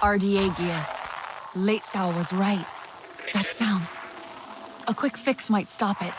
RDA gear. Late Thou was right. That sound. A quick fix might stop it.